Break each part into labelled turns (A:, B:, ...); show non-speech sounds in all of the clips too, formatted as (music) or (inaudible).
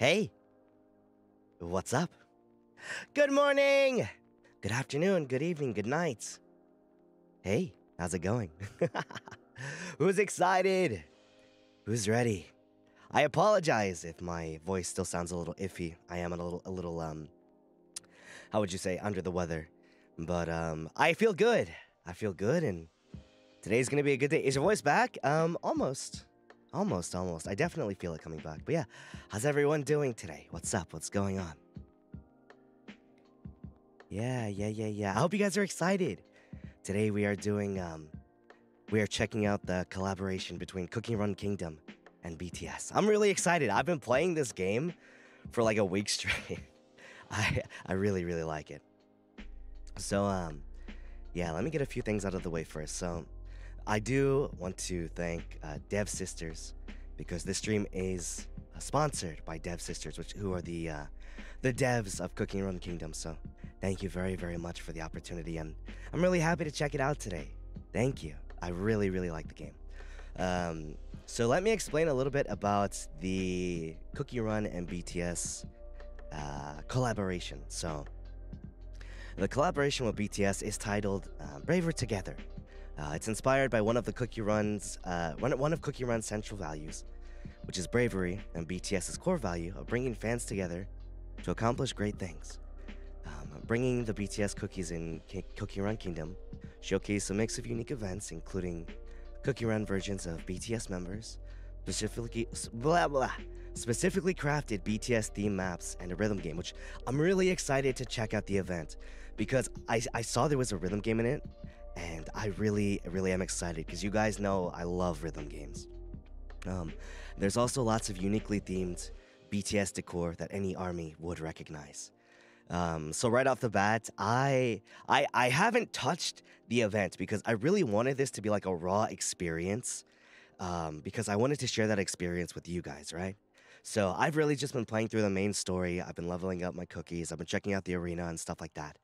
A: Hey, what's up? Good morning, good afternoon, good evening, good night. Hey, how's it going? (laughs) Who's excited? Who's ready? I apologize if my voice still sounds a little iffy. I am a little, a little, um, how would you say, under the weather. But, um, I feel good. I feel good, and today's gonna be a good day. Is your voice back? Um, almost. Almost, almost. I definitely feel it coming back. But yeah, how's everyone doing today? What's up? What's going on? Yeah, yeah, yeah, yeah. I hope you guys are excited. Today we are doing, um, we are checking out the collaboration between Cookie Run Kingdom and BTS. I'm really excited. I've been playing this game for like a week (laughs) straight. I I really really like it. So um, yeah, let me get a few things out of the way first. So I do want to thank uh, Devsisters because this stream is uh, sponsored by Devsisters, which who are the uh, the devs of Cookie Run Kingdom. So thank you very very much for the opportunity, and I'm really happy to check it out today. Thank you. I really really like the game. Um, so let me explain a little bit about the Cookie Run and BTS uh, collaboration. So the collaboration with BTS is titled uh, Braver Together. Uh, it's inspired by one of the Cookie Run's uh, one, one of Cookie Run's central values, which is bravery, and BTS's core value of bringing fans together to accomplish great things. Um, bringing the BTS cookies in K- Cookie Run Kingdom showcased a mix of unique events, including Cookie Run versions of BTS members, specifically blah blah, specifically crafted BTS theme maps and a rhythm game, which I'm really excited to check out the event because I, I saw there was a rhythm game in it and I really, really am excited because you guys know I love rhythm games. Um, there's also lots of uniquely themed BTS decor that any army would recognize. Um, so right off the bat, I, I I haven't touched the event because I really wanted this to be like a raw experience, um, because I wanted to share that experience with you guys, right? So I've really just been playing through the main story. I've been leveling up my cookies. I've been checking out the arena and stuff like that.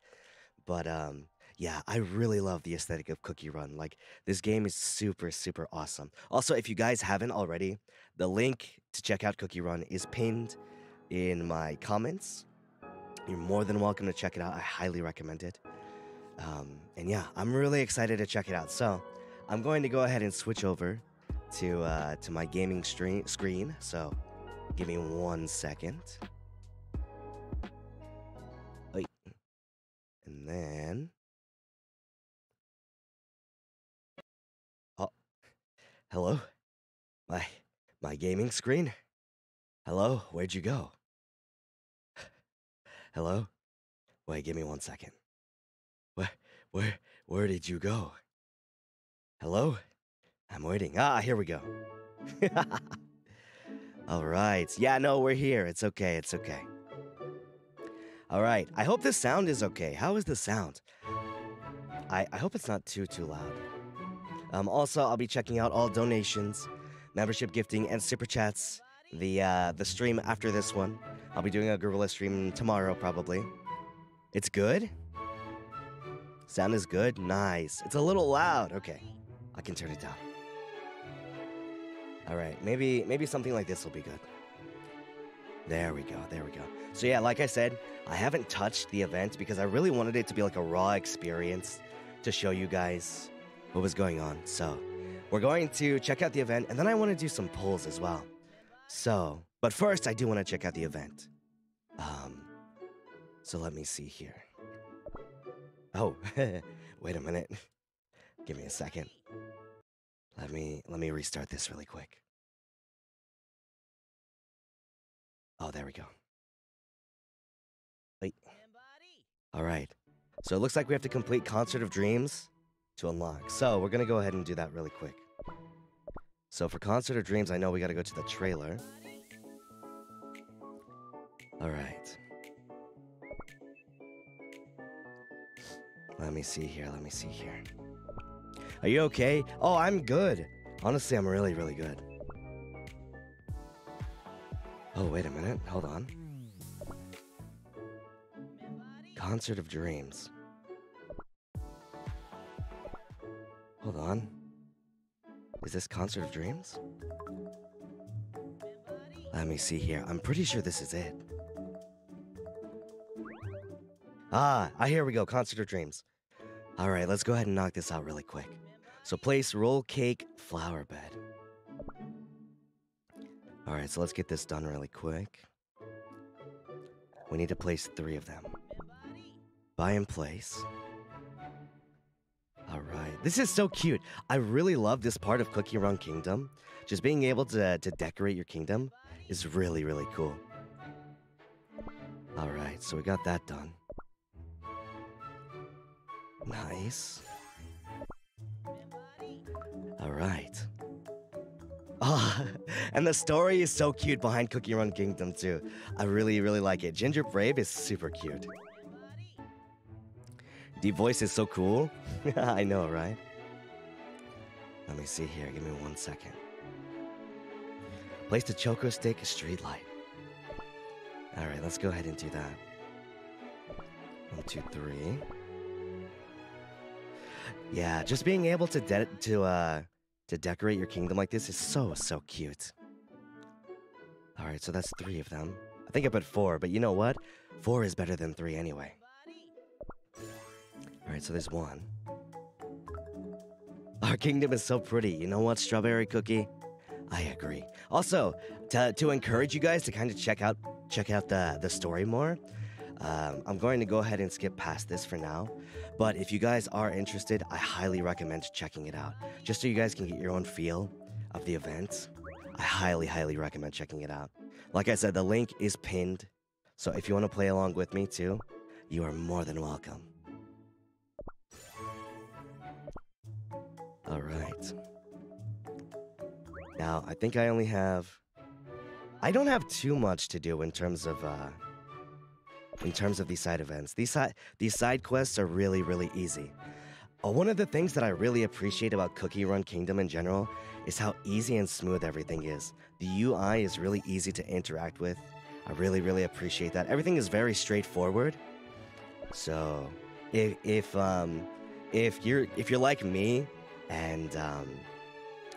A: But um, yeah, I really love the aesthetic of Cookie Run. Like, this game is super, super awesome. Also, if you guys haven't already, the link to check out Cookie Run is pinned in my comments. You're more than welcome to check it out. I highly recommend it. Um, and yeah, I'm really excited to check it out. So, I'm going to go ahead and switch over to uh, to my gaming stream screen. So, give me one second. And then Hello? My my gaming screen? Hello? Where'd you go? Hello? Wait, give me one second. Where, where, where did you go? Hello? I'm waiting. Ah, here we go. (laughs) All right. Yeah, no, we're here. It's okay. It's okay. All right. I hope the sound is okay. How is the sound? I, I hope it's not too, too loud. Um, also, I'll be checking out all donations, membership gifting, and super chats. The uh, the stream after this one. I'll be doing a guerrilla stream tomorrow, probably. It's good. Sound is good. Nice. It's a little loud. Okay, I can turn it down. All right, maybe maybe something like this will be good. There we go. There we go. So yeah, like I said, I haven't touched the event because I really wanted it to be like a raw experience to show you guys what was going on. So, we're going to check out the event and then I want to do some polls as well. So, but first I do want to check out the event. Um so let me see here. Oh, (laughs) wait a minute. Give me a second. Let me let me restart this really quick. Oh, there we go. Wait. All right. So it looks like we have to complete Concert of Dreams to unlock. So we're gonna go ahead and do that really quick. So for Concert of Dreams, I know we gotta go to the trailer. All right. Let me see here. Let me see here. Are you okay? Oh, I'm good. Honestly, I'm really, really good. Oh, wait a minute. Hold on. Concert of Dreams. Hold on. Is this Concert of Dreams? Let me see here. I'm pretty sure this is it. Ah, ah, here we go. Concert of Dreams. All right, let's go ahead and knock this out really quick. So place roll cake flower bed. All right, so let's get this done really quick. We need to place three of them. Buy in place. Right, this is so cute. I really love this part of Cookie Run Kingdom. Just being able to, to decorate your kingdom is really, really cool. All right, so we got that done. Nice. All right. Ah, oh, (laughs) and the story is so cute behind Cookie Run Kingdom too. I really, really like it. GingerBrave is super cute. Deep voice is so cool. (laughs) I know, right? Let me see here. Give me one second. Place the Choco Stick street light. All right, let's go ahead and do that. One, two, three. Yeah, just being able to to uh to decorate your kingdom like this is so so cute. All right, so that's three of them. I think I put four, but you know what? Four is better than three anyway. So there's one. Our kingdom is so pretty. You know what, Strawberry Cookie? I agree. Also, to, to encourage you guys to kind of check out check out the the story more, um, I'm going to go ahead and skip past this for now. But if you guys are interested, I highly recommend checking it out. Just so you guys can get your own feel of the event. I highly, highly recommend checking it out. Like I said, the link is pinned. So if you want to play along with me too, you are more than welcome. All right. Now, I think I only have... I don't have too much to do in terms of, uh, in terms of these side events. These side these side quests are really really easy. Uh, one of the things that I really appreciate about Cookie Run Kingdom in general is how easy and smooth everything is. The UI is really easy to interact with. I really really appreciate that. Everything is very straightforward. So, if if um if you're if you're like me and um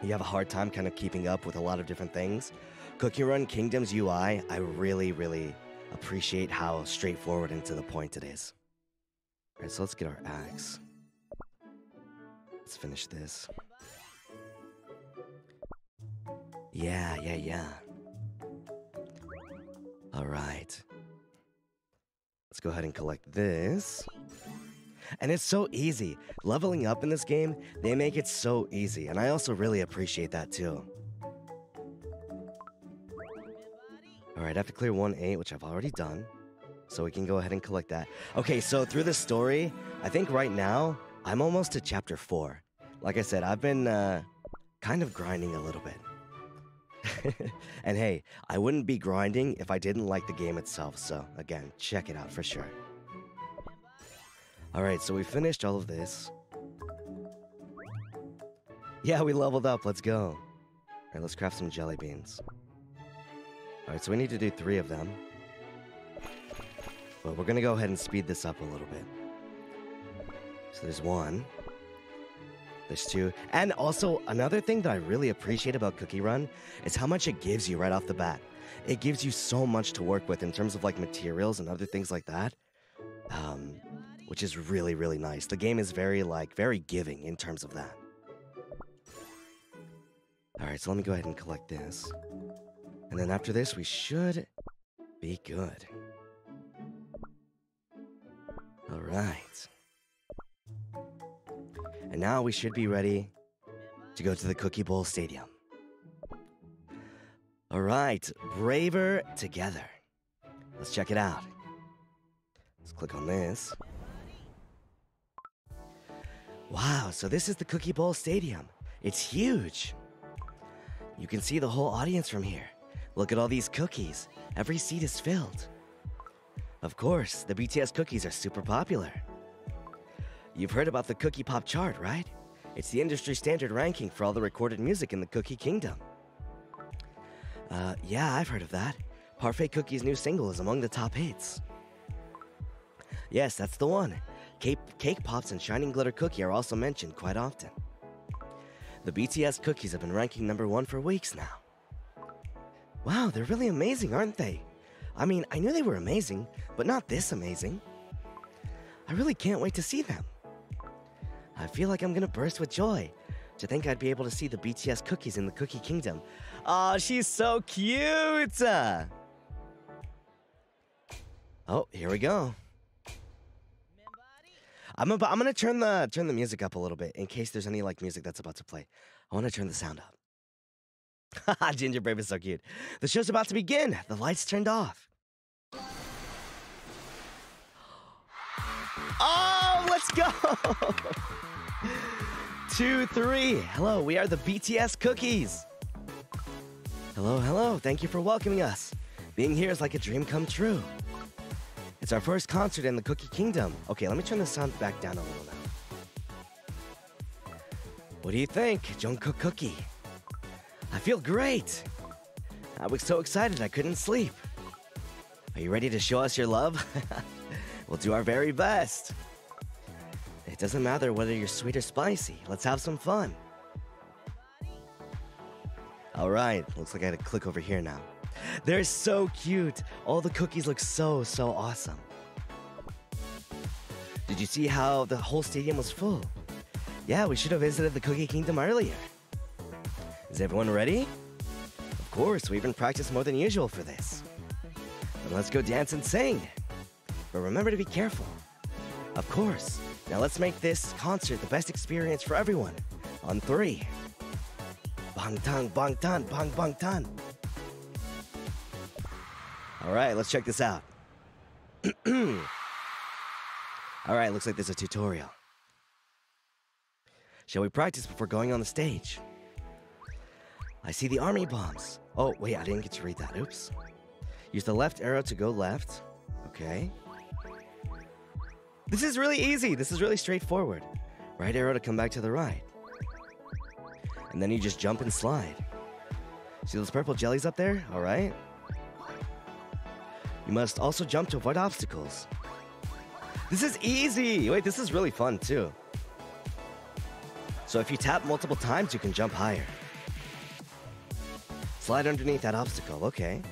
A: you have a hard time kind of keeping up with a lot of different things, Cookie Run Kingdom's UI, I really really appreciate how straightforward and to the point it is. Alright, so let's get our axe. Let's finish this. Yeah, yeah, yeah. Alright. Let's go ahead and collect this. And it's so easy. Leveling up in this game, they make it so easy. And I also really appreciate that too. Alright, I have to clear 1-8, which I've already done. So we can go ahead and collect that. Okay, so through the story, I think right now I'm almost to chapter four. Like I said, I've been uh, kind of grinding a little bit. (laughs) and hey, I wouldn't be grinding if I didn't like the game itself. So again, check it out for sure. All right, so we finished all of this. Yeah, we leveled up. Let's go. All right, let's craft some jelly beans. All right, so we need to do three of them. But we're gonna go ahead and speed this up a little bit. So there's one. There's two. And also, another thing that I really appreciate about Cookie Run is how much it gives you right off the bat. It gives you so much to work with in terms of like materials and other things like that. Um, which is really, really nice. The game is very, like, very giving in terms of that. Alright, so let me go ahead and collect this. And then after this, we should be good. Alright. And now we should be ready to go to the Cookie Bowl Stadium. Alright, Braver Together. Let's check it out. Let's click on this. Wow, so this is the Cookie Bowl Stadium. It's huge. You can see the whole audience from here. Look at all these cookies. Every seat is filled. Of course, the BTS cookies are super popular. You've heard about the Cookie Pop chart, right? It's the industry standard ranking for all the recorded music in the Cookie Kingdom. Uh, yeah, I've heard of that. Parfait Cookie's new single is among the top hits. Yes, that's the one. Cake, cake Pops and Shining Glitter Cookie are also mentioned quite often. The BTS cookies have been ranking number one for weeks now. Wow, they're really amazing, aren't they? I mean, I knew they were amazing, but not this amazing. I really can't wait to see them. I feel like I'm gonna burst with joy to think I'd be able to see the BTS cookies in the Cookie Kingdom. Aw, oh, she's so cute! Uh, oh, here we go. I'm about, I'm gonna turn the turn the music up a little bit in case there's any like music that's about to play. I want to turn the sound up. (laughs) GingerBrave is so cute. The show's about to begin. The lights turned off. (gasps) Oh, let's go! (laughs) Two, three. Hello, we are the BTS Cookies. Hello, hello. Thank you for welcoming us. Being here is like a dream come true. It's our first concert in the Cookie Kingdom. Okay, let me turn the sound back down a little now. What do you think, Jungkook Cookie? I feel great. I was so excited I couldn't sleep. Are you ready to show us your love? (laughs) we'll do our very best. It doesn't matter whether you're sweet or spicy. Let's have some fun. All right, looks like I had to click over here now. They're so cute. All the cookies look so, so awesome. Did you see how the whole stadium was full? Yeah, we should have visited the Cookie Kingdom earlier. Is everyone ready? Of course, we even practiced more than usual for this. Then let's go dance and sing. But remember to be careful. Of course. Now let's make this concert the best experience for everyone. On three. Bang tang, bang tan, bang bang tan. All right, let's check this out. (clears throat) All right, looks like there's a tutorial. Shall we practice before going on the stage? I see the army bombs. Oh, wait, I didn't get to read that. Oops. Use the left arrow to go left. Okay. This is really easy. This is really straightforward. Right arrow to come back to the right. And then you just jump and slide. See those purple jellies up there? All right. You must also jump to avoid obstacles. This is easy! Wait, this is really fun too. So if you tap multiple times, you can jump higher. Slide underneath that obstacle, okay.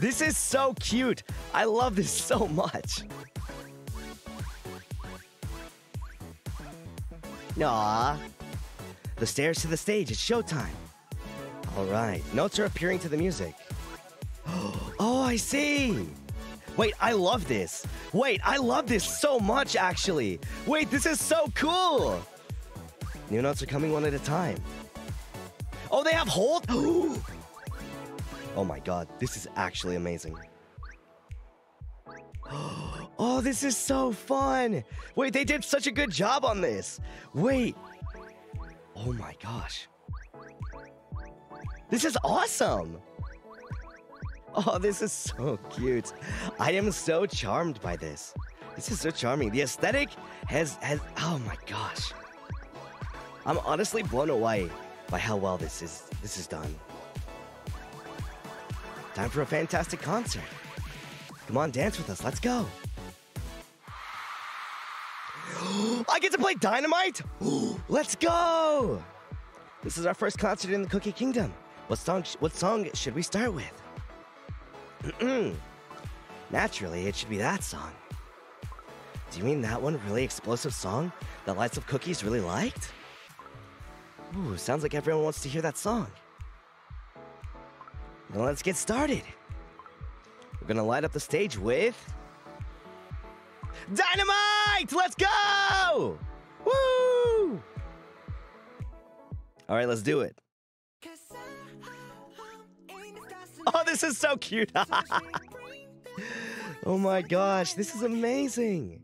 A: This is so cute! I love this (laughs) so much! Aww. The stairs to the stage, it's showtime. Alright, notes are appearing to the music. I see. Wait, I love this. Wait, I love this so much, actually. Wait, this is so cool. New notes are coming one at a time. Oh, they have hold? (gasps) oh my god, this is actually amazing. (gasps) Oh, this is so fun. Wait, they did such a good job on this. Wait. Oh my gosh. This is awesome. Oh, this is so cute. I am so charmed by this. This is so charming. The aesthetic has has oh my gosh. I'm honestly blown away by how well this is this is done. Time for a fantastic concert. Come on, dance with us. Let's go. (gasps) I get to play Dynamite? (gasps) Let's go! This is our first concert in the Cookie Kingdom. What song what song should we start with? (clears throat) Naturally, it should be that song. Do you mean that one really explosive song that Lights of Cookies really liked? Ooh, sounds like everyone wants to hear that song. Let's get started. We're gonna light up the stage with Dynamite! Let's go! Woo! All right, let's do it. (laughs) Oh, this is so cute. (laughs) oh my gosh, this is amazing.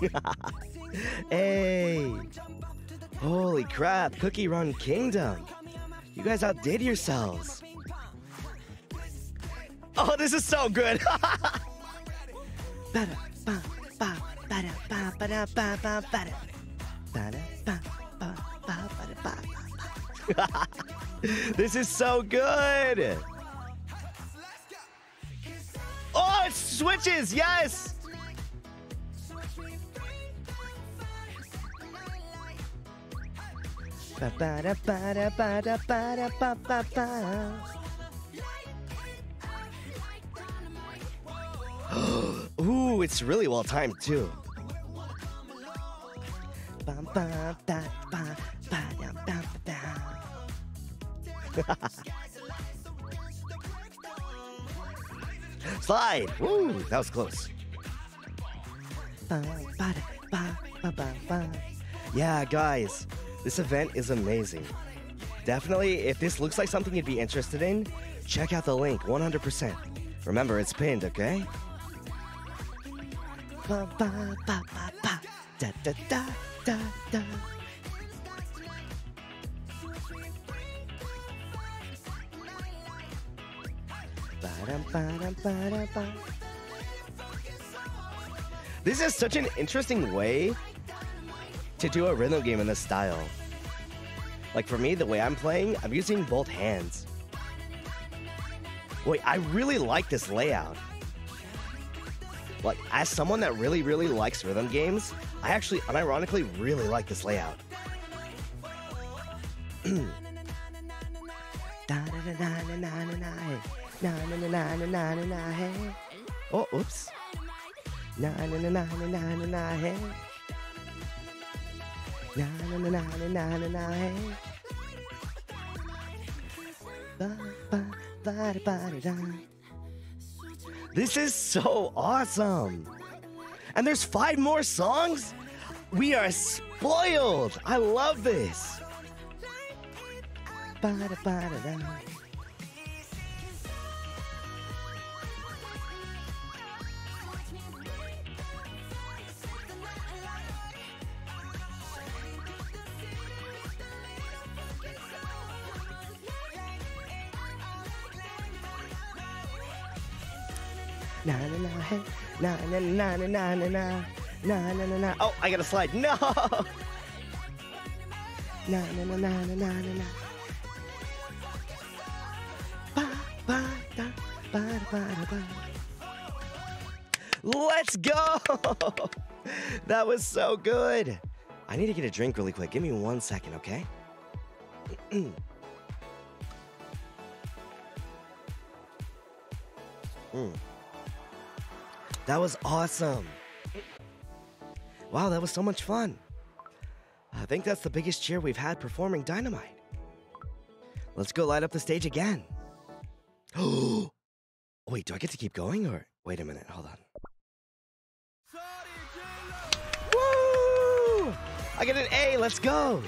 A: (laughs) hey! Holy crap, Cookie Run Kingdom! You guys outdid yourselves. Oh, this is so good! This is so good. Oh, it switches. Yes. Ba. Ooh, it's really well timed too. Slide! Woo, that was close. Yeah, guys, this event is amazing. Definitely, if this looks like something you'd be interested in, check out the link 100%. Remember, it's pinned, okay? Ba, ba, ba. Da, da, da, da, da. This is such an interesting way to do a rhythm game in this style. Like for me, the way I'm playing, I'm using both hands. Wait, I really like this layout. Like, as someone that really, really likes rhythm games, I actually, unironically, really like this layout. oh, oops. This is so awesome. And there's five more songs? We are spoiled. I love this. Na na na hey, na na na na na na na na na na na. Oh, I gotta slide. No. Na na na na na na na na. Ba ba da ba ba ba. Let's go! that was so good. I need to get a drink really quick. Give me one second, okay? mm. That was awesome. Wow, that was so much fun. I think that's the biggest cheer we've had performing Dynamite. Let's go light up the stage again. Oh, (gasps) wait, do I get to keep going or? Wait a minute, hold on. Woo! I get an A, let's go.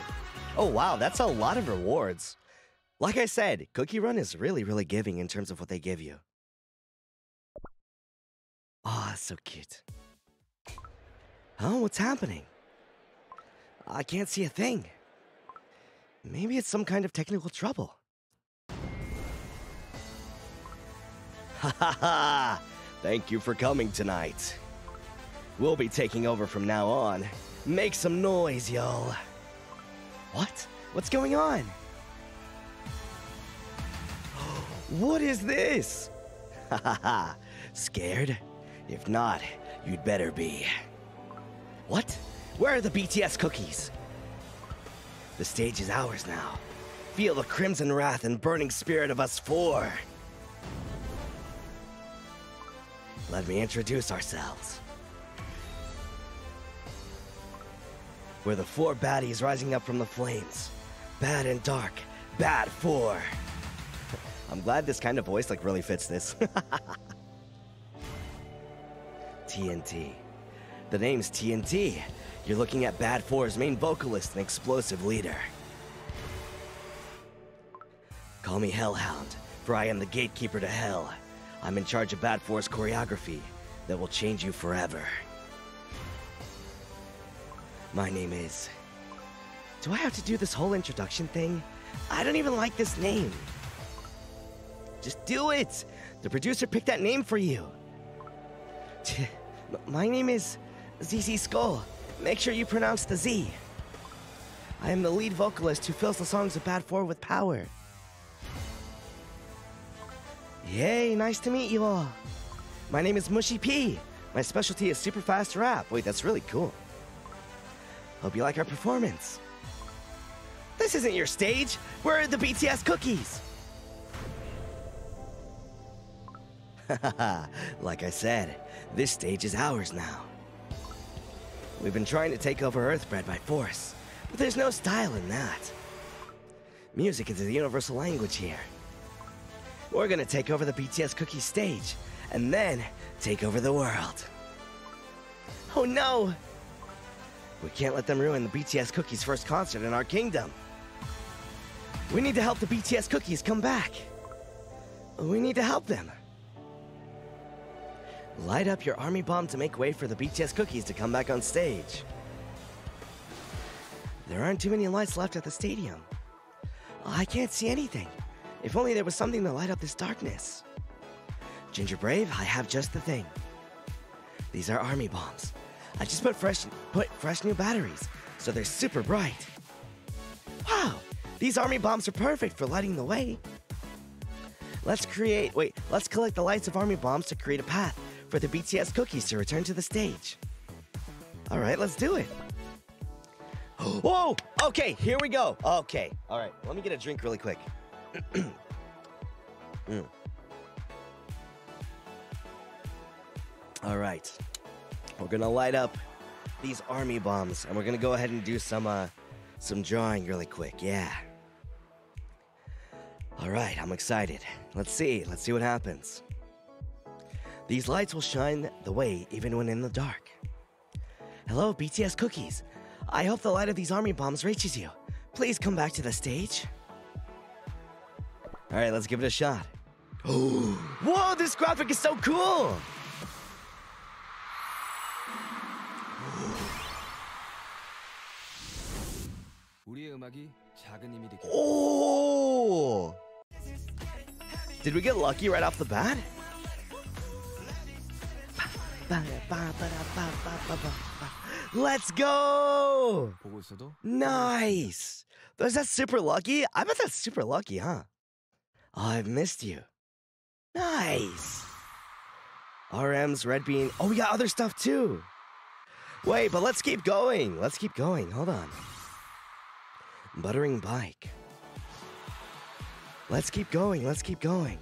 A: Oh, wow, that's a lot of rewards. Like I said, Cookie Run is really, really giving in terms of what they give you. Ah, oh, so cute. Oh, what's happening? I can't see a thing. Maybe it's some kind of technical trouble. Ha ha ha! Thank you for coming tonight. We'll be taking over from now on. Make some noise, y'all. What? What's going on? (gasps) what is this? Ha ha ha. Scared? If not, you'd better be. What? Where are the BTS cookies? The stage is ours now. Feel the crimson wrath and burning spirit of us four. Let me introduce ourselves. We're the four baddies rising up from the flames. Bad and dark. Bad four. (laughs) I'm glad this kind of voice like really fits this. (laughs) TNT. The name's TNT. You're looking at Bad Four's main vocalist and explosive leader. Call me Hellhound, for I am the gatekeeper to Hell. I'm in charge of Bad Four's choreography that will change you forever. My name is... Do I have to do this whole introduction thing? I don't even like this name. Just do it! The producer picked that name for you. My name is ZZ Skull. Make sure you pronounce the Z. I am the lead vocalist who fills the songs of Bad 4 with power. Yay, nice to meet you all. My name is Mushy P. My specialty is super fast rap. Wait, that's really cool. Hope you like our performance. This isn't your stage. Where are the BTS cookies? (laughs) like I said, this stage is ours now. We've been trying to take over Earthbread by force, but there's no style in that. Music is the universal language here. We're gonna take over the BTS Cookie stage, and then take over the world. Oh no! We can't let them ruin the BTS Cookie's first concert in our kingdom. We need to help the BTS Cookies come back. We need to help them. Light up your army bomb to make way for the BTS Cookies to come back on stage. There aren't too many lights left at the stadium. I can't see anything. If only there was something to light up this darkness. GingerBrave, I have just the thing. These are army bombs. I just put fresh put fresh new batteries, so they're super bright. Wow, these army bombs are perfect for lighting the way. Let's create, wait, let's collect the lights of army bombs to create a path for the BTS cookies to return to the stage. All right, let's do it. (gasps) Whoa! Okay, here we go. Okay, all right. Let me get a drink really quick. (clears throat) mm. All right, we're gonna light up these army bombs, and we're gonna go ahead and do some uh, some drawing really quick. Yeah. All right, I'm excited. Let's see. Let's see what happens. These lights will shine the way even when in the dark. Hello, BTS Cookies. I hope the light of these army bombs reaches you. Please come back to the stage. All right, let's give it a shot. (gasps) Whoa, this graphic is so cool! Oh! Did we get lucky right off the bat? Let's go! Nice! Was that super lucky? I bet that's super lucky, huh? Oh, I've missed you. Nice! RM's Red Bean. Oh, we got other stuff too. Wait, but let's keep going. Let's keep going. Hold on. Buttering Bike. Let's keep going. Let's keep going.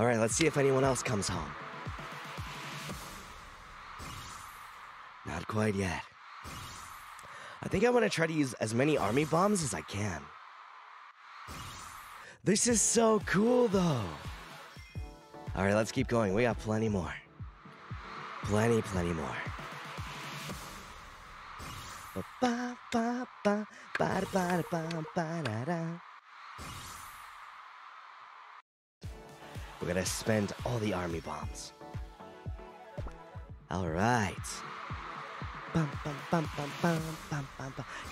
A: All right, let's see if anyone else comes home. Not quite yet. I think I want to try to use as many army bombs as I can. This is so cool, though. All right, let's keep going. We got plenty more. Plenty, plenty more. Ba ba ba We're gonna spend all the army bombs. All right. Bum, bum, bum.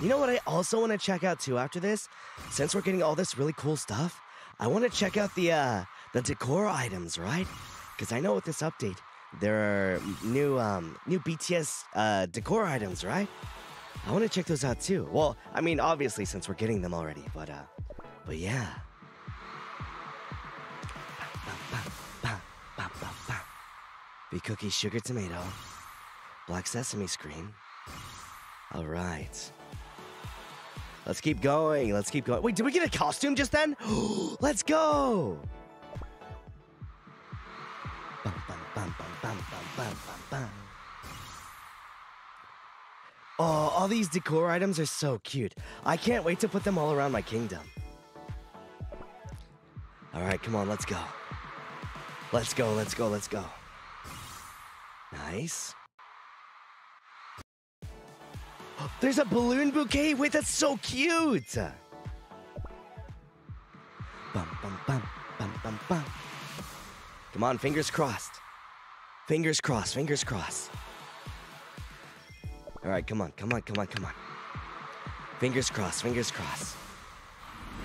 A: You know what I also want to check out too after this? Since we're getting all this really cool stuff, I want to check out the uh the decor items, right? Because I know with this update, there are new um new BTS uh decor items, right? I want to check those out too. Well, I mean, obviously since we're getting them already, but uh, but yeah pop, pop, pop, pop, pop. Cookie, sugar tomato, black sesame screen. All right. Let's keep going. Let's keep going. Wait, did we get a costume just then? (gasps) Let's go. Bum, bum, bum, oh, all these decor items are so cute. I can't wait to put them all around my kingdom. All right, come on, let's go. Let's go, let's go, let's go. Nice. There's a balloon bouquet. Wait, that's so cute. Bum, bum, bum, bum, bum, bum. Come on, fingers crossed. Fingers crossed, fingers crossed. All right, come on, come on, come on, come on. Fingers crossed, fingers crossed.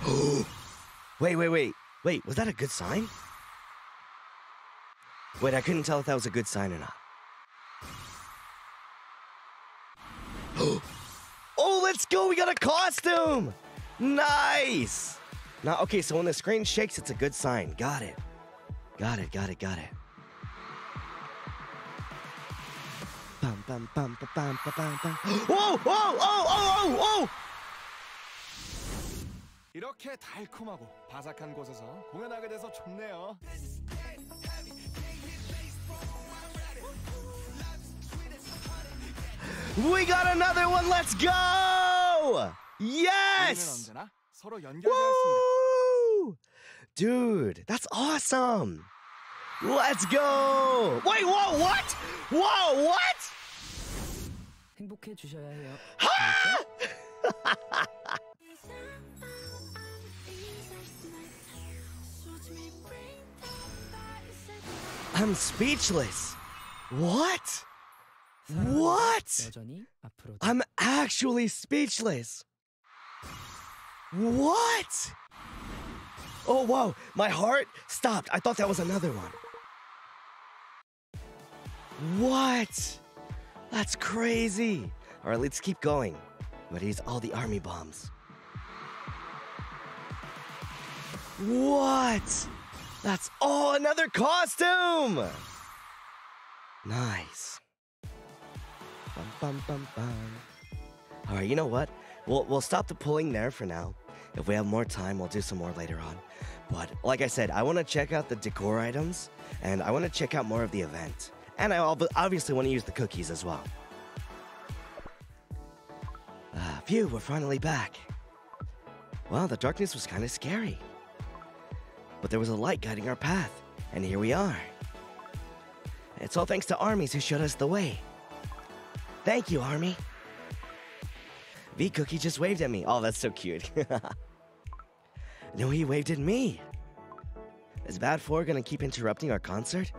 A: (gasps) wait, wait, wait. Wait, was that a good sign? Wait, I couldn't tell if that was a good sign or not. (gasps) oh, let's go! We got a costume! Nice! Now, okay, so when the screen shakes, it's a good sign. Got it. Got it, got it, got it. Bum, bum, bum, ba, bum, ba, bum, bum. (gasps) Whoa, whoa, oh, oh, oh, oh!
B: 이렇게 달콤하고 바삭한 곳에서 공연하게 돼서 좋네요.
A: We got another one. Let's go!
B: 우리는
A: Yes!
B: 언제나 서로 연결되어 있습니다.
A: Woo! Dude, that's awesome. Let's go. Wait, whoa, what? Whoa, what?
C: 행복해 주셔야 해요. (laughs)
A: I'm speechless. What? What? I'm actually speechless. What? Oh, wow. My heart stopped. I thought that was another one. What? That's crazy. All right, let's keep going. But he's all the army bombs. What? That's all another costume! Nice. Bum, bum, bum. All right, you know what? We'll we'll stop the pulling there for now. If we have more time, we'll do some more later on. But like I said, I want to check out the decor items, and I want to check out more of the event. And I obviously want to use the cookies as well. Ah, phew, we're finally back. Well, the darkness was kind of scary. But there was a light guiding our path, and here we are. It's all thanks to armies who showed us the way. Thank you, Army. V Cookie just waved at me. Oh, that's so cute. (laughs) no, he waved at me. Is Bad 4 gonna keep interrupting our concert?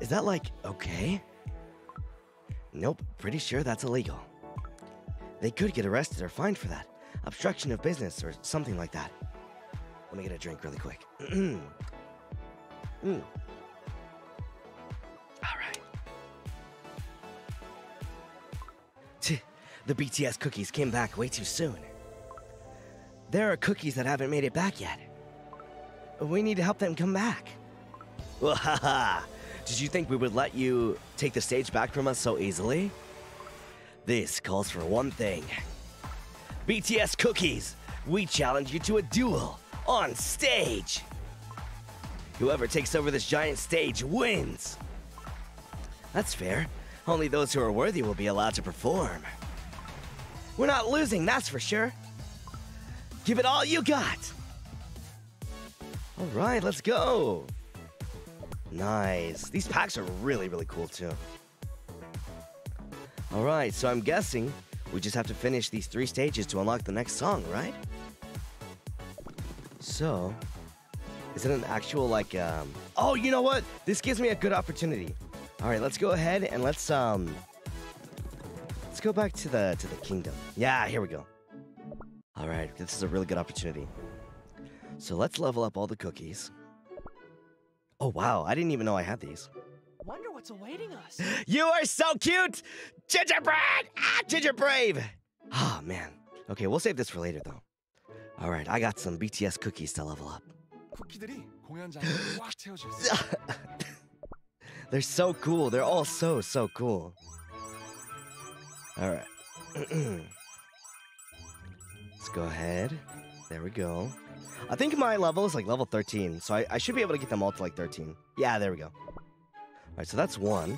A: Is that like okay? Nope, pretty sure that's illegal. They could get arrested or fined for that. Obstruction of business or something like that. Let me get a drink really quick. (clears throat) mm. The BTS cookies came back way too soon. There are cookies that haven't made it back yet. We need to help them come back. (laughs) Wahaha! Did you think we would let you take the stage back from us so easily? This calls for one thing. BTS cookies, we challenge you to a duel on stage. Whoever takes over this giant stage wins. That's fair. Only those who are worthy will be allowed to perform. We're not losing, that's for sure. Give it all you got. All right, let's go. Nice. These packs are really, really cool too. All right, so I'm guessing we just have to finish these three stages to unlock the next song, right? So, is it an actual like um Oh, you know what? This gives me a good opportunity. All right, let's go ahead and let's um let's go back to the to the kingdom. Yeah, here we go. All right, this is a really good opportunity. So let's level up all the cookies. Oh wow, I didn't even know I had these.
D: Wonder what's awaiting us. (gasps)
A: You are so cute, gingerbread. Ah, GingerBrave. Oh man. Okay, we'll save this for later though. All right, I got some BTS cookies to level up. (laughs) They're so cool. They're all so so cool. All right. (clears throat) Let's go ahead. There we go. I think my level is like level 13, so I, I should be able to get them all to like 13. Yeah, there we go. All right, so that's one.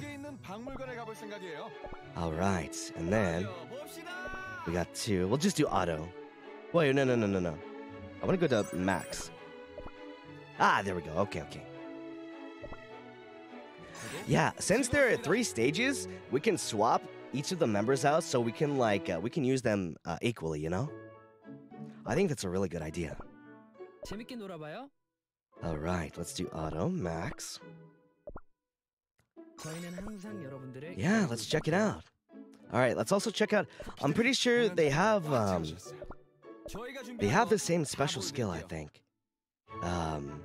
A: All right, and then we got two. We'll just do auto. Wait, no, no, no, no, no. I want to go to max. Ah, there we go. Okay, okay. Yeah, since there are three stages, we can swap each of the members out so we can like uh, we can use them uh, equally, you know? I think that's a really good idea. All right, let's do auto max. Yeah, let's check it out. All right, let's also check out. I'm pretty sure um, they have um, they have the same special skill, I think. Um,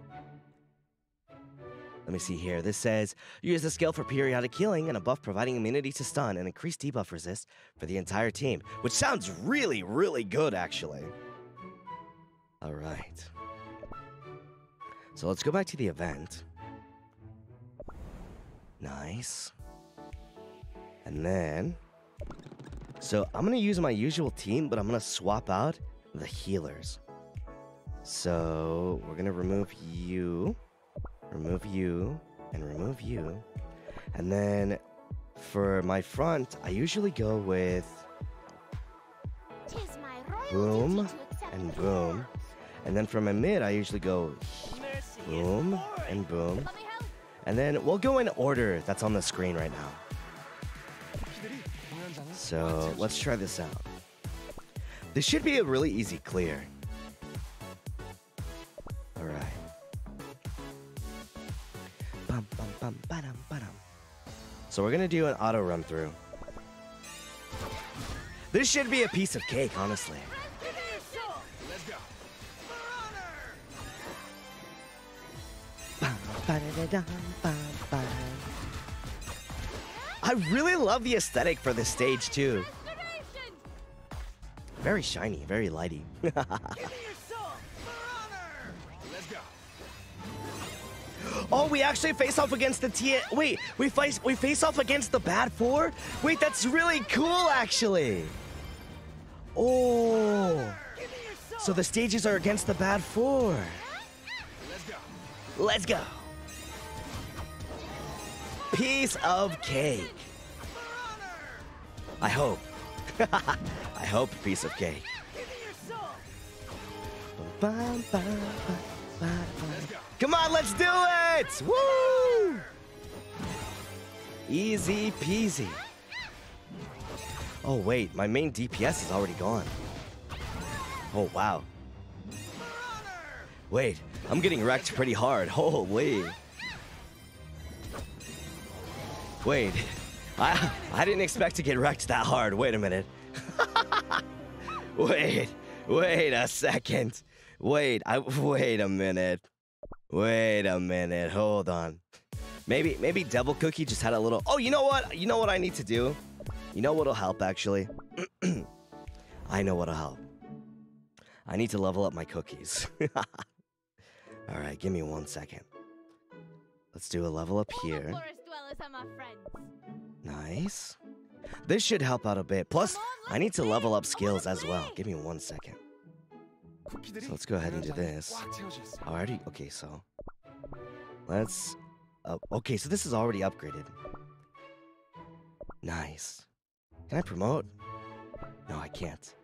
A: let me see here. This says use the skill for periodic healing and a buff providing immunity to stun and increased debuff resist for the entire team, which sounds really, really good actually. All right. So let's go back to the event. Nice. And then, so I'm gonna use my usual team, but I'm gonna swap out the healers. So we're gonna remove you, remove you, and remove you. And then for my front, I usually go with boom and boom. And then for my mid, I usually go boom and boom. And then we'll go in order that's on the screen right now. So let's try this out. This should be a really easy clear. So we're gonna do an auto run through. This should be a piece of cake, honestly. I really love the aesthetic for this stage too. Very shiny, very lighty. (laughs) Oh, we actually face off against the T. Wait, we face we face off against the Bad Four. Wait, that's really cool, actually. Oh, so the stages are against the Bad Four.
B: Let's go.
A: Let's go. Piece of cake. I hope. (laughs) I hope piece of cake. Bum, bum. Come on, let's do it! Woo! Easy peasy. Oh, wait, my main DPS is already gone. Oh, wow. Wait, I'm getting wrecked pretty hard. (laughs) Holy. Wait, I, I didn't expect to get wrecked that hard. Wait a minute. (laughs) wait, wait a second. Wait, I wait a minute. Wait a minute. Hold on. Maybe maybe Devil Cookie just had a little. Oh, you know what? You know what I need to do? You know what'll help actually? (clears throat) I know what'll help. I need to level up my cookies. (laughs) All right, give me one second. Let's do a level up here.
E: Forest dwellers are my friends.
A: Nice. This should help out a bit. Plus, I need to level up skills as well. Give me one second. So let's go ahead and do this. Already? Okay, so. Let's. Uh, okay, so this is already upgraded. Nice. Can I promote? No, I can't.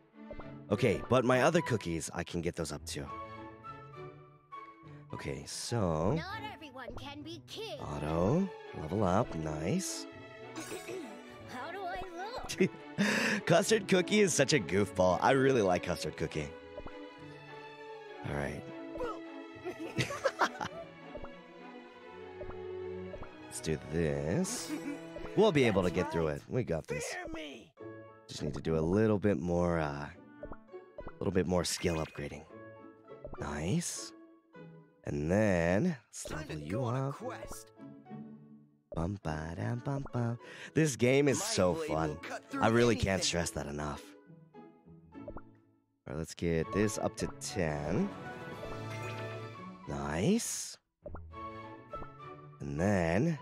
A: Okay, but my other cookies, I can get those up too. Okay, so.
E: Not everyone can be king.
A: Auto, level up, nice. (clears throat) (laughs)
E: How do I look?
A: Custard Cookie is such a goofball. I really like Custard Cookie. All right. (laughs) Let's do this. We'll be able to get through it. We got this. Just need to do a little bit more, uh, a little bit more skill upgrading. Nice. And then let's level you
D: on a
A: up.
D: quest.
A: Bum, ba, bum, bum. This game is so fun.
D: will cut through
A: I really can't stress that enough. All right, let's get this up to 10. Nice. And then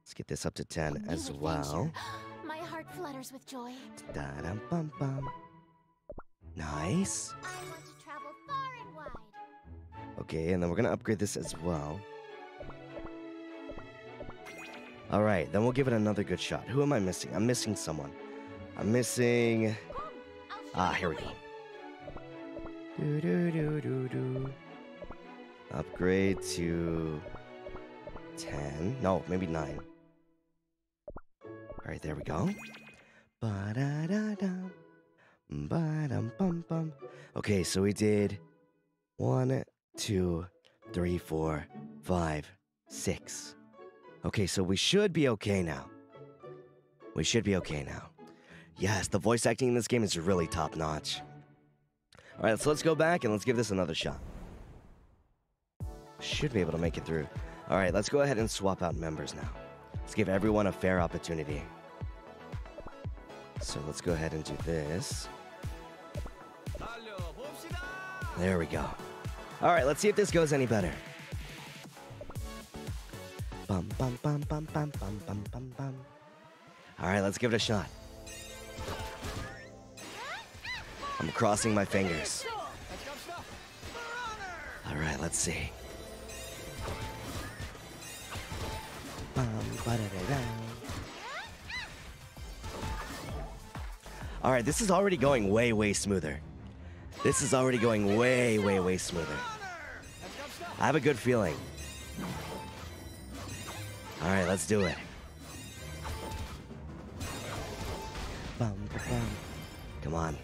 A: let's get this up to 10
E: New
A: as well. (gasps)
E: My heart flutters with joy.
A: Da-dum, bum, bum. Nice.
E: I want to travel far and.
A: Okay, and then we're gonna upgrade this as well. All right, then we'll give it another good shot. Who am I missing? I'm missing someone. I'm missing.
E: Come, I'll show
A: Ah, here we go. Do do do do do. Upgrade to ten. No, maybe nine. All right, there we go. Ba da da dum. Ba dum bum bum. Okay, so we did one, two, three, four, five, six. Okay, so we should be okay now. We should be okay now. Yes, the voice acting in this game is really top notch. All right, so let's go back and let's give this another shot. Should be able to make it through. All right, let's go ahead and swap out members now. Let's give everyone a fair opportunity. So let's go ahead and do this. There we go. All right, let's see if this goes any better. Bum, bum, bum, bum, bum, bum, bum, bum. All right, let's give it a shot. I'm crossing my fingers. All right, let's see. All right, this is already going way, way smoother. This is already going way, way, way smoother. I have a good feeling. All right, let's do it. Come on.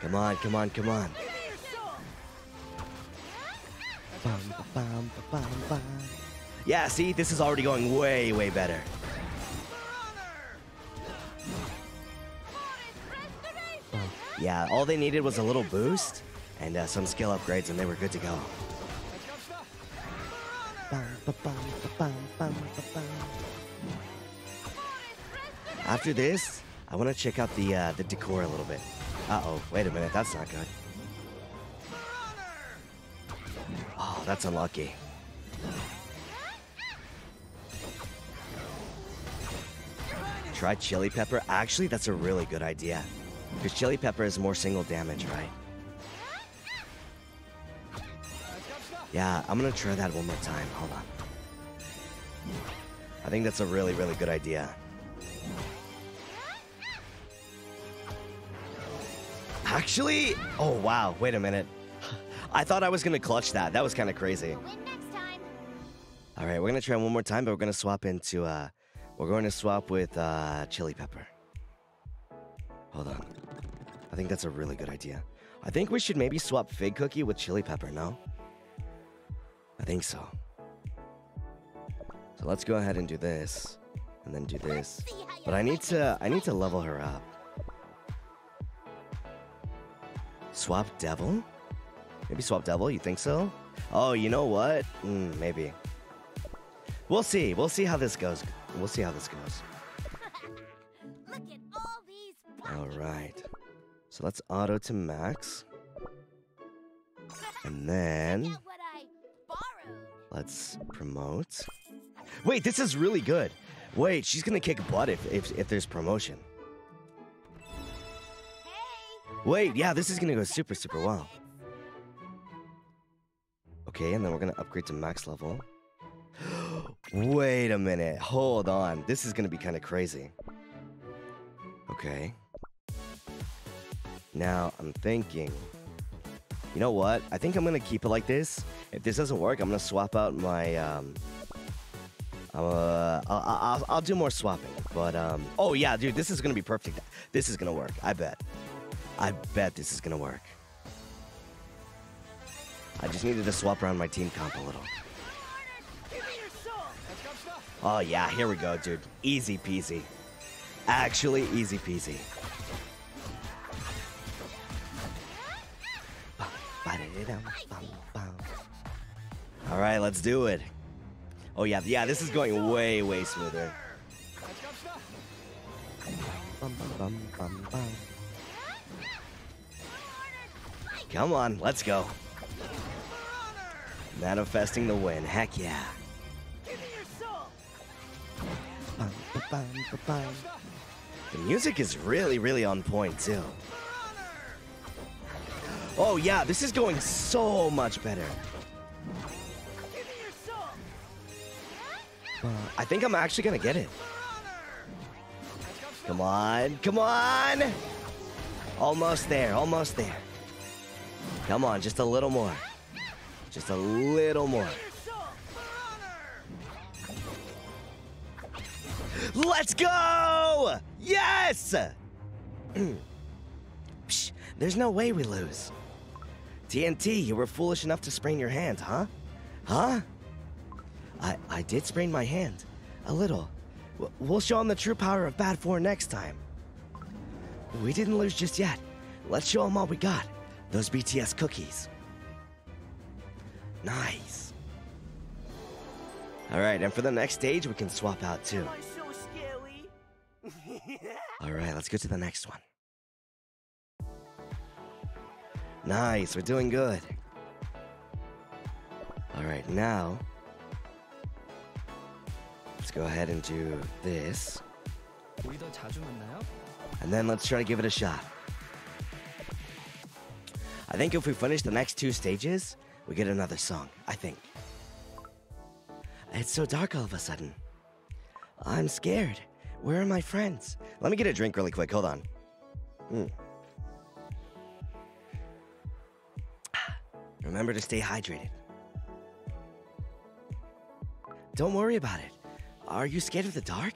A: Come on, come on, come on. Bum, bum, bum. Yeah, see, this is already going way, way better. Yeah, all they needed was a little boost and uh, some skill upgrades, and they were good to go. After this, I want to check out the uh, the decor a little bit. Uh oh, wait a minute, that's not good. Oh, that's unlucky. Try chili pepper. Actually, that's a really good idea. Because chili pepper is more single damage, right? Yeah, I'm gonna try that one more time. Hold on. I think that's a really, really good idea. Actually, oh wow, wait a minute. I thought I was gonna clutch that. That was kind of crazy.
E: We'll win next time.
A: All right, we're gonna try one more time, but we're gonna swap into uh, we're going to swap with uh, chili pepper. Hold on, I think that's a really good idea. I think we should maybe swap fig cookie with chili pepper. No, I think so. So let's go ahead and do this, and then do this.
E: See how you
A: But I need to. I need to level her up. Swap devil? Maybe swap devil, you think so? Oh, you know what? Mm, maybe. We'll see. We'll see how this goes. We'll see how this goes. (laughs)
E: All.
A: All So let's auto to max. And then
E: Check out what I borrowed.
A: let's promote. Wait, this is really good. Wait, she's gonna kick butt if, if, if there's promotion. Wait, yeah, this is gonna go super, super well. Okay, and then we're gonna upgrade to max level. (gasps) Wait a minute, hold on. This is gonna be kind of crazy. Okay. Now I'm thinking. You know what? I think I'm gonna keep it like this. If this doesn't work, I'm gonna swap out my. Um, uh, I'll, I'll, I'll do more swapping. But um, oh yeah, dude, this is gonna be perfect. This is gonna work. I bet. I bet this is gonna work. I just needed to swap around my team comp a little. Oh yeah, here we go, dude. Easy peasy. Actually, easy peasy. All right, let's do it. Oh yeah, yeah, this is going way, way smoother. Bum, bum, bum, Come on, let's go. Manifesting the win, heck yeah. Ba, ba. The music is really, really on point too. Oh yeah, this is going so much better. Uh, I think I'm actually gonna get it. Come on, come on! Almost there, almost there. Come on, just a little more. Just a little more. Let's go! Yes! (clears throat) Psh, there's no way we lose. TNT, you were foolish enough to sprain your hand, huh? Huh? I, I did sprain my hand. A little. We'll show them the true power of Bad 4 next time. We didn't lose just yet. Let's show them all we got. Those BTS cookies. Nice. Alright, and for the next stage, we can swap out too. (laughs) Alright, let's go to the next one. Nice, we're doing good. Alright, now... Let's go ahead and do this. And then let's try to give it a shot. I think if we finish the next two stages, we get another song. I think. It's so dark all of a sudden. I'm scared. Where are my friends? Let me get a drink really quick. Hold on. Mm. (sighs) Remember to stay hydrated. Don't worry about it. Are you scared of the dark?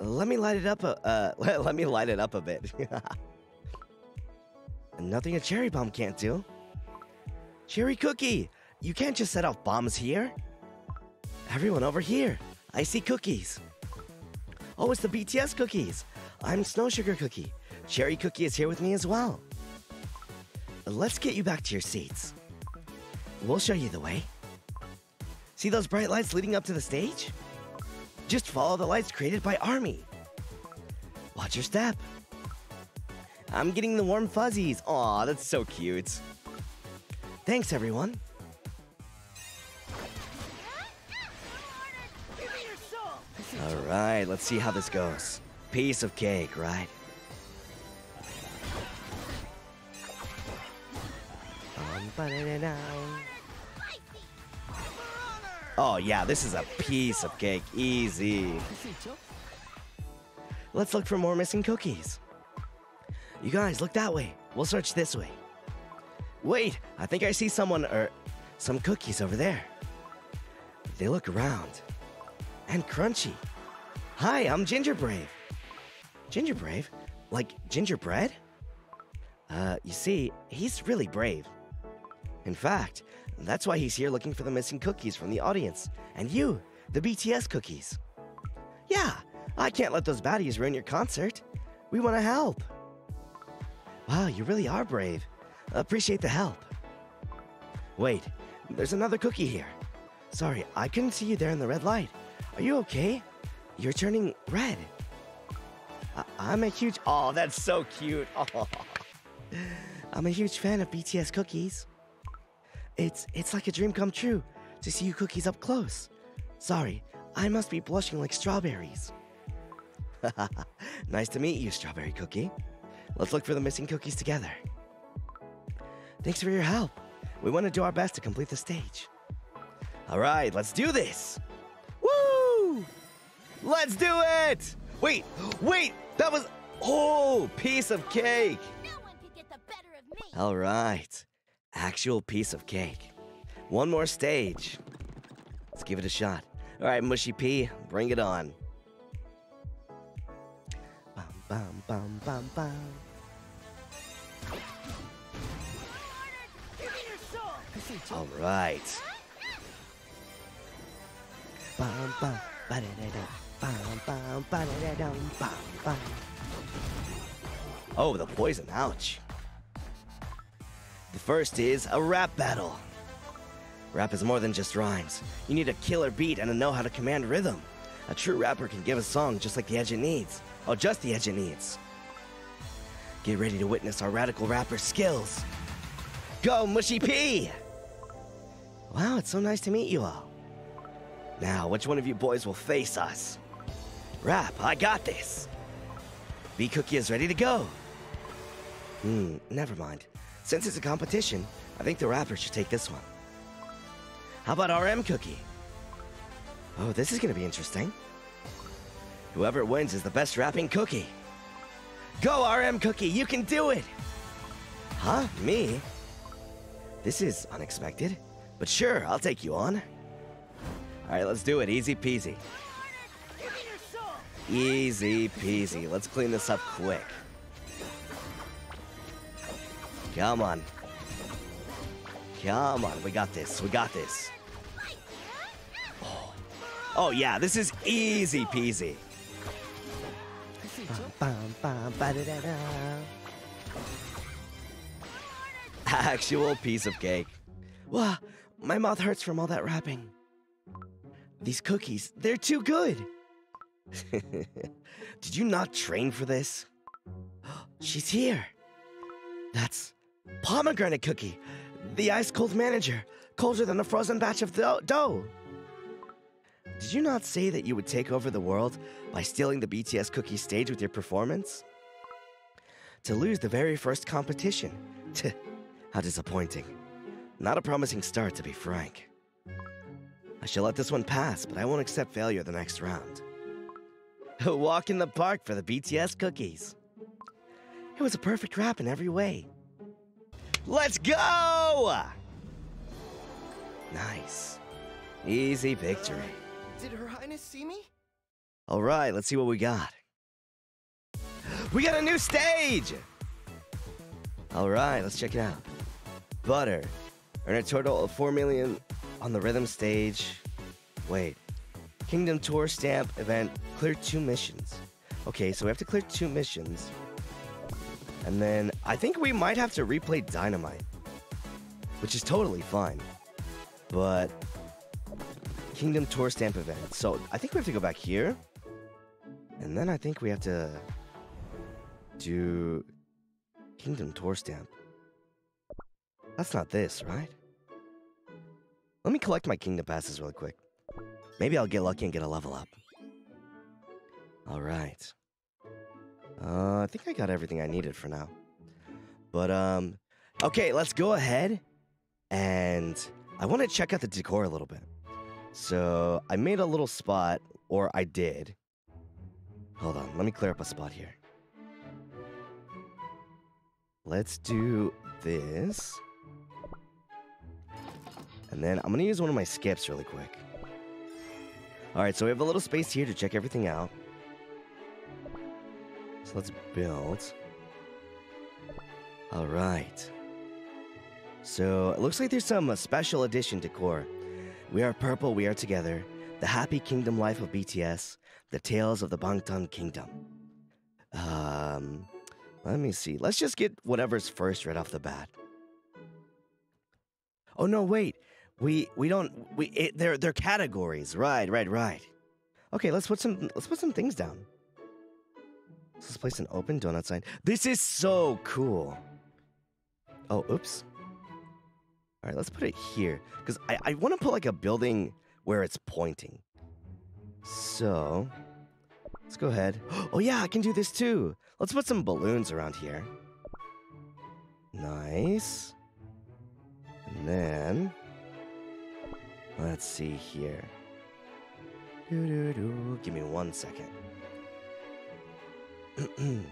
A: Let me light it up a uh, (laughs) let me light it up a bit. (laughs) Nothing a cherry bomb can't do. Cherry cookie, you can't just set off bombs here. Everyone over here. I see cookies. Oh, it's the BTS cookies. I'm Snow Sugar Cookie. Cherry Cookie is here with me as well. Let's get you back to your seats. We'll show you the way. See those bright lights leading up to the stage? Just follow the lights created by Army. Watch your step. I'm getting the warm fuzzies. Aw, that's so cute. Thanks, everyone. Alright, let's see how this goes. Piece of cake, right? Oh yeah, this is a piece of cake. Easy. Let's look for more missing cookies. You guys, look that way. We'll search this way. Wait, I think I see someone or some cookies over there. They look round and crunchy. Hi, I'm GingerBrave. Ginger Brave? Like gingerbread? Uh, you see, he's really brave. In fact, that's why he's here looking for the missing cookies from the audience. And you, the BTS cookies. Yeah, I can't let those baddies ruin your concert. We want to help. Wow, you really are brave. Appreciate the help. Wait, there's another cookie here. Sorry, I couldn't see you there in the red light. Are you okay? You're turning red. I- I'm a huge. Oh, that's so cute. Oh. (laughs) I'm a huge fan of BTS cookies. It's it's like a dream come true to see you cookies up close. Sorry, I must be blushing like strawberries. (laughs) nice to meet you, Strawberry Cookie. Let's look for the missing cookies together. Thanks for your help. We want to do our best to complete the stage. All right, let's do this. Woo! Let's do it! Wait, wait, that was oh, piece of cake.
E: No one could get the better of me.
A: All right, actual piece of cake. One more stage. Let's give it a shot. All right, Mushy P, bring it on. bum, bum, bum, bum.
C: 할
A: All right. Bum, bum, ba-da-da-da, bum, bum, ba-da-da-dum, bum, bum. Oh, the poison, ouch. The first is a rap battle. Rap is more than just rhymes. You need a killer beat and to know how to command rhythm. A true rapper can give a song just like the edge it needs. Oh, just the edge it needs. Get ready to witness our radical rapper skills. Go, Mushy P! Wow, it's so nice to meet you all. Now, which one of you boys will face us? Rap, I got this. V Cookie is ready to go. Hmm, never mind. Since it's a competition, I think the rapper should take this one. How about RM Cookie? Oh, this is gonna be interesting. Whoever wins is the best rapping cookie. Go, RM Cookie, you can do it! Huh? Me? This is unexpected, but sure, I'll take you on. Alright, let's do it. Easy peasy. Easy peasy. Let's clean this up quick. Come on. Come on. We got this. We got this. Oh, oh yeah. This is easy peasy. Actual piece of cake. What? My mouth hurts from all that rapping. These cookies, they're too good. (laughs) Did you not train for this? (gasps) She's here. That's pomegranate cookie, the ice cold manager, colder than a frozen batch of dough. Did you not say that you would take over the world by stealing the BTS cookie stage with your performance? To lose the very first competition. (laughs) Tch, how disappointing. Not a promising start, to be frank. I shall let this one pass, but I won't accept failure the next round. A (laughs) walk in the park for the BTS cookies. It was a perfect rap in every way. Let's go! Nice. Easy victory.
D: Did Her Highness see me?
A: All right, let's see what we got. We got a new stage! All right, let's check it out. Butter. Earn a total of 4 million on the rhythm stage. Wait. Kingdom Tour stamp event. Clear two missions. Okay, so we have to clear two missions. And then I think we might have to replay Dynamite, which is totally fine. But Kingdom Tour stamp event. So I think we have to go back here. And then I think we have to do Kingdom Tour stamp. That's not this, right? Let me collect my Kingdom passes really quick. Maybe I'll get lucky and get a level up. All right. Uh, I think I got everything I needed for now. But um, okay, let's go ahead and I want to check out the decor a little bit. So I made a little spot, or I did. Hold on, let me clear up a spot here. Let's do this. And then I'm gonna use one of my skips really quick. Alright, so we have a little space here to check everything out. So let's build. Alright. So it looks like there's some uh, special edition decor. We are purple, we are together. The happy kingdom life of BTS. The tales of the Bangtan kingdom. Um, let me see. Let's just get whatever's first right off the bat. Oh no, wait. We we don't we it, they're they're categories. Right, right, right. Okay, let's put some let's put some things down. Let's place an open donut sign. This is so cool. Oh, oops. All right, let's put it here because I, I want to put like a building where it's pointing. So let's go ahead. (gasps) Oh yeah, I can do this too. Let's put some balloons around here. Nice. And then let's see here. Doo-doo-doo. Give me one second. (clears throat)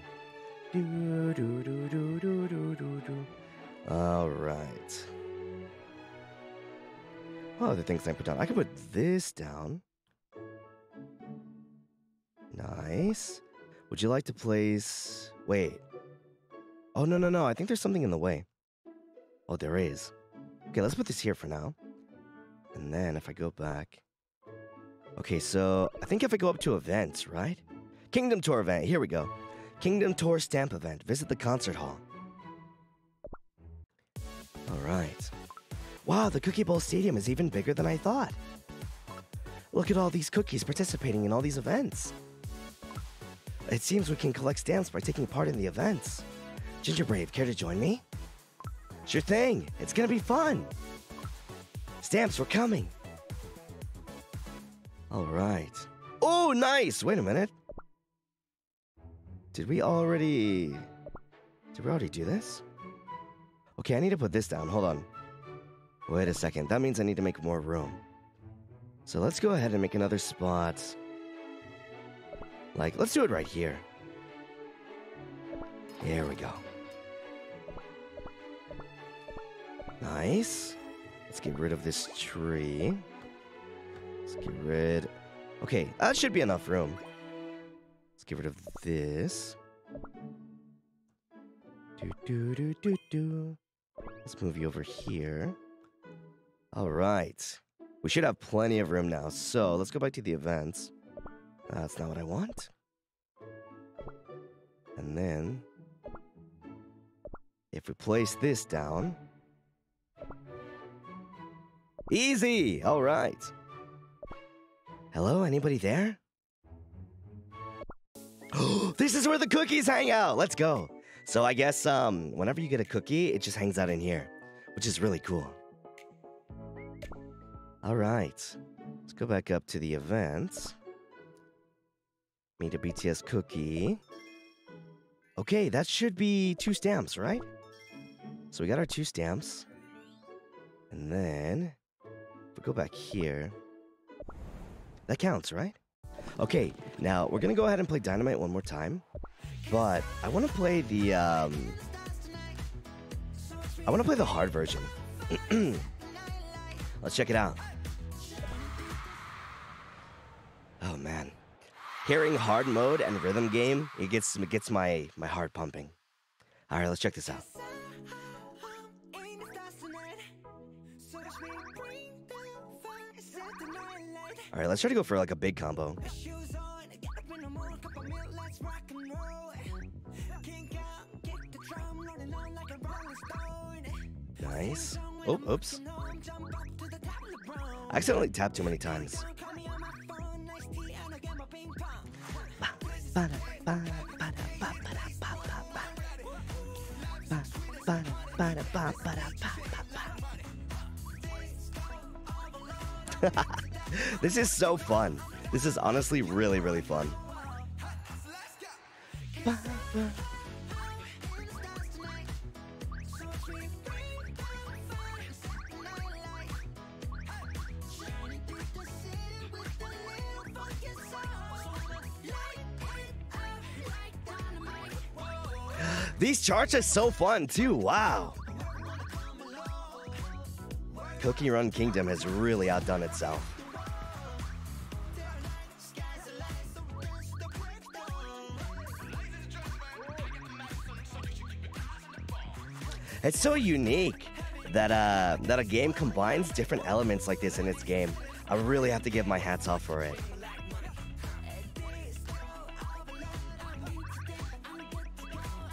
A: All right. What other things can I put down? I can put this down. Nice. Would you like to place. Wait. Oh, no, no, no. I think there's something in the way. Oh, there is. Okay, let's put this here for now. And then if I go back. Okay, so I think if I go up to events, right? Kingdom Tour event. Here we go. Kingdom Tour stamp event. Visit the concert hall. All right. Wow, the Cookie Bowl Stadium is even bigger than I thought. Look at all these cookies participating in all these events. It seems we can collect stamps by taking part in the events. GingerBrave, care to join me? Sure thing. It's gonna be fun. Stamps, we're coming. All right. Oh, nice. Wait a minute. Did we already. Did we already do this? Okay, I need to put this down. Hold on. Wait a second. That means I need to make more room. So let's go ahead and make another spot. Like, let's do it right here. There we go. Nice. Let's get rid of this tree. Let's get rid. Okay, that should be enough room. Let's get rid of this. Do do do do do. Let's move you over here. All right. We should have plenty of room now. So let's go back to the events. That's not what I want. And then, if we place this down, easy. All right. Hello, anybody there? (gasps) this is where the cookies hang out. Let's go. So I guess um, whenever you get a cookie, it just hangs out in here, which is really cool. All right, let's go back up to the events. Meet a BTS cookie. Okay, that should be two stamps, right? So we got our two stamps. And then, if we go back here, that counts, right? Okay, now we're gonna go ahead and play Dynamite one more time. But I wanna play the, um... I wanna play the hard version. (clears throat) Let's check it out. Oh man. Hearing hard mode and rhythm game, it gets it gets my my heart pumping. All right, let's check this out. All right, let's try to go for like a big combo. Nice. Oh, oops. I accidentally tapped too many times. (laughs) (laughs) this is so fun. This is honestly really, really fun. (gasps) These charts are so fun too. Wow. Cookie Run Kingdom has really outdone itself. It's so unique that uh, that a game combines different elements like this in its game. I really have to give my hats off for it.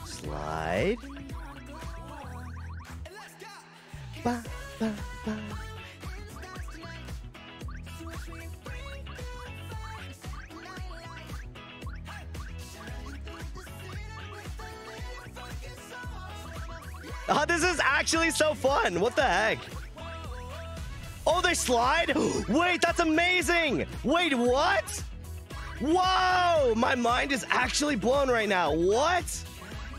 A: Slide. Ba, ba, ba. (laughs) Oh, this is actually so fun. What the heck? Oh, they slide? (gasps) Wait, that's amazing. Wait, what? Whoa, my mind is actually blown right now. What?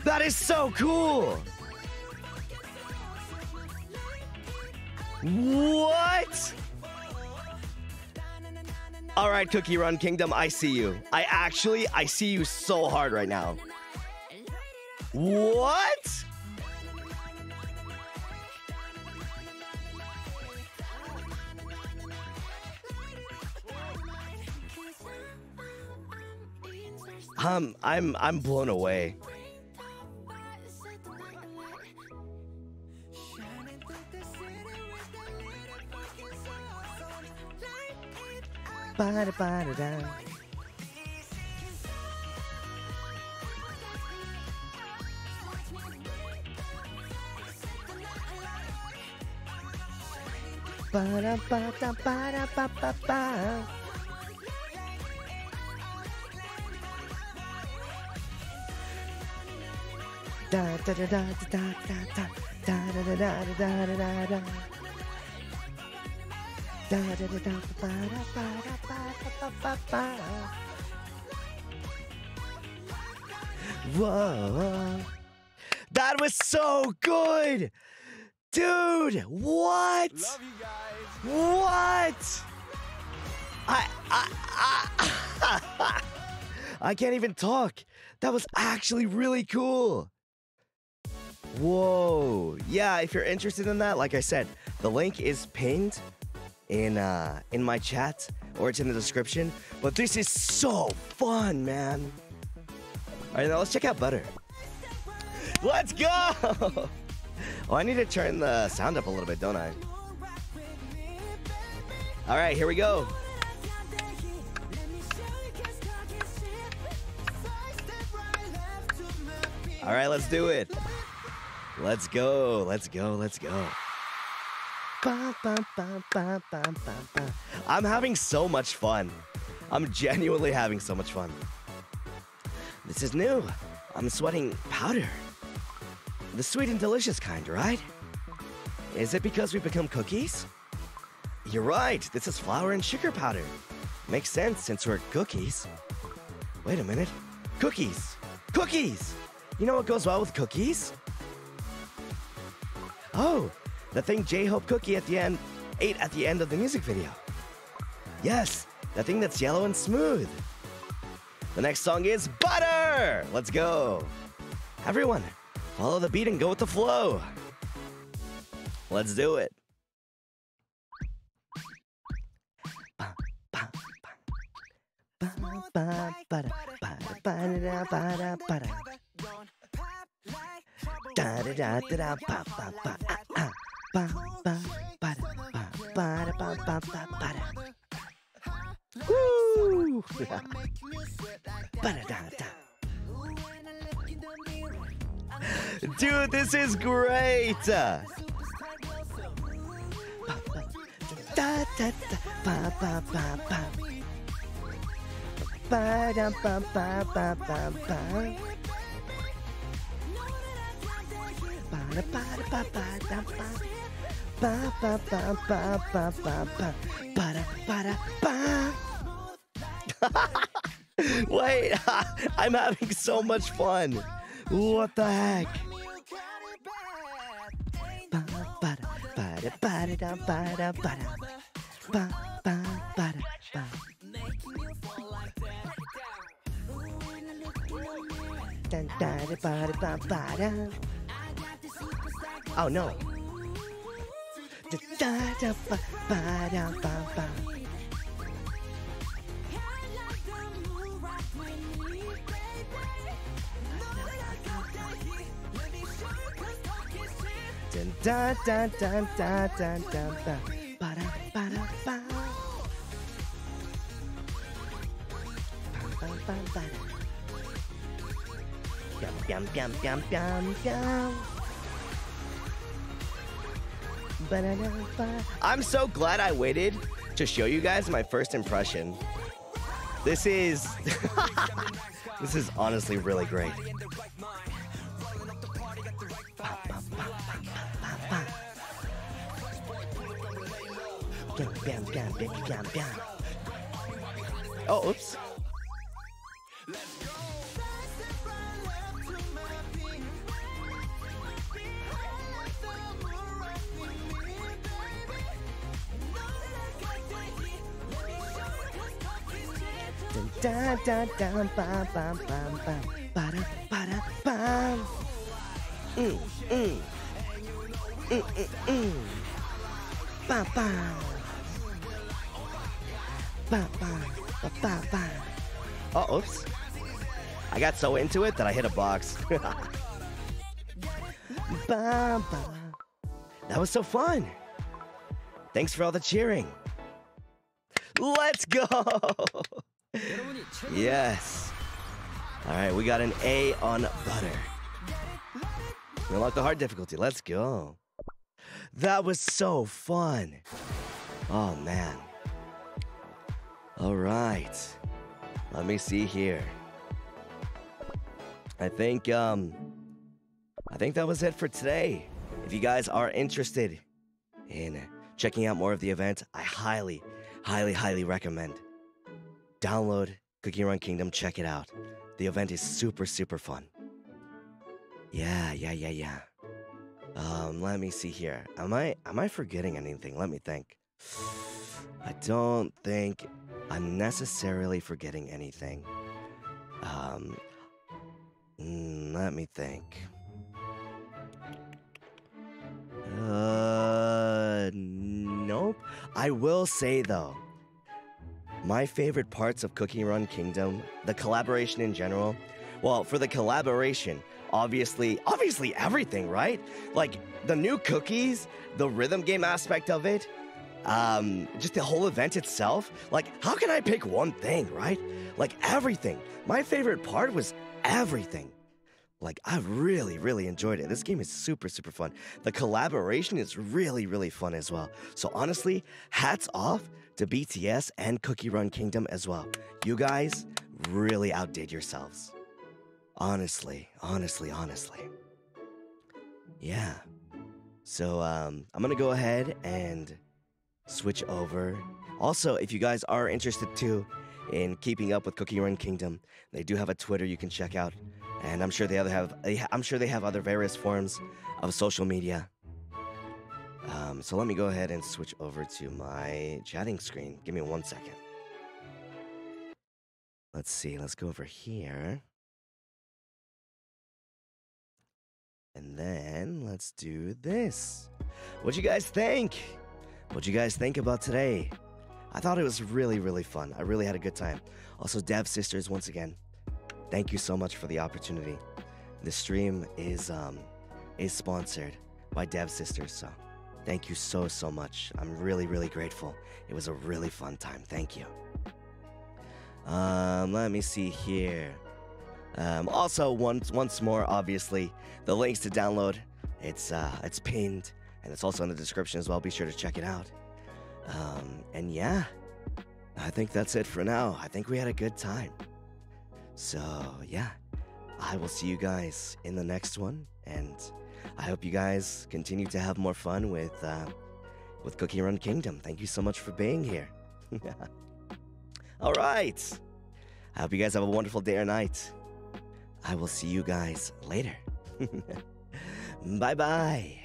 A: That is so cool. What? All right, Cookie Run Kingdom, I see you. I actually, I see you so hard right now. What? Um, I'm I'm blown away. Ba-da-ba-da-ba-da-ba-ba-ba. Da da da da da da da da da da. Da da da da da ba da ba da ba ba ba. Whoa. That was so good! Dude, what? What? I I I, I can't even talk. That was actually really cool. Whoa. Yeah, if you're interested in that, like I said, the link is pinned in uh in my chat or it's in the description. But this is so fun, man. All right, now let's check out Butter. Let's go. (laughs) Oh, I need to turn the sound up a little bit, don't I? All right, here we go. All right, let's do it. Let's go. Let's go. Let's go. I'm having so much fun. I'm genuinely having so much fun. This is new. I'm sweating powder. The sweet and delicious kind, right? Is it because we've become cookies? You're right, this is flour and sugar powder. Makes sense since we're cookies. Wait a minute. Cookies! Cookies! You know what goes well with cookies? Oh, the thing J Hope Cookie at the end ate at the end of the music video. Yes, the thing that's yellow and smooth. The next song is Butter! Let's go. Everyone, follow the beat and go with the flow. Let's do it. Dude, this is great! Ba-dum-ba-ba-ba-ba-ba. (laughs) Wait, (laughs) I'm having so much fun. What the heck? Dun, da, da, ba, da, ba, ba, da. Oh no. Dun, dun, dun, dun, dun, dun, dun. Ba da ba da ba. Ba ba ba ba. Yum yum yum yum yum yum. I'm so glad I waited to show you guys my first impression. This is (laughs) this is honestly really great. Oh, oops. Bam, bam, bam, bam, bam. Ba-da, bam. Mm, mm. Mm, mm, mm. Bam, bam. Bam, bam. Bam, bam. Oh, oops. I got so into it that I hit a box. (laughs) bam, bam. That was so fun. Thanks for all the cheering. Let's go! (laughs) yes. All right, we got an A on butter. We unlocked the hard difficulty. Let's go. That was so fun. Oh, man. All right. Let me see here. I think, um, I think that was it for today. If you guys are interested in checking out more of the event, I highly, highly, highly recommend download Cookie Run Kingdom, check it out. The event is super, super fun. Yeah, yeah, yeah, yeah. Um, let me see here. Am I am I forgetting anything? Let me think. I don't think I'm necessarily forgetting anything. Um, mm, let me think. Uh, nope. I will say though, my favorite parts of Cookie Run Kingdom, the collaboration in general. Well, for the collaboration, obviously, obviously everything, right? Like the new cookies, the rhythm game aspect of it, um, just the whole event itself. Like, how can I pick one thing, right? Like everything. My favorite part was everything. Like, I really, really enjoyed it. This game is super, super fun. The collaboration is really, really fun as well. So, honestly, hats off to BTS and Cookie Run Kingdom as well. You guys really outdid yourselves. Honestly, honestly, honestly. Yeah. So, um, I'm gonna go ahead and switch over. Also, if you guys are interested too in keeping up with Cookie Run Kingdom, they do have a Twitter you can check out and I'm sure they other have. I'm sure they have other various forms of social media. Um, so let me go ahead and switch over to my chatting screen. Give me one second. Let's see. Let's go over here. And then let's do this. What'd you guys think? What'd you guys think about today? I thought it was really, really fun. I really had a good time. Also, Devsisters, once again, thank you so much for the opportunity. The stream is um is sponsored by Devsisters, so thank you so so much. I'm really really grateful. It was a really fun time. Thank you. Um, let me see here. Um, also, once once more, obviously, the links to download it's uh it's pinned and it's also in the description as well. Be sure to check it out. Um, and yeah, I think that's it for now. I think we had a good time. So, yeah, I will see you guys in the next one, and I hope you guys continue to have more fun with uh, with Cookie Run Kingdom. Thank you so much for being here. (laughs) All right, I hope you guys have a wonderful day or night. I will see you guys later. (laughs) bye bye.